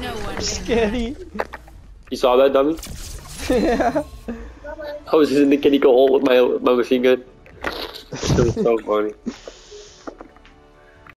No one Scary. You saw that, dummy? yeah. I was just in the kitty go all with my my machine gun. It was so funny.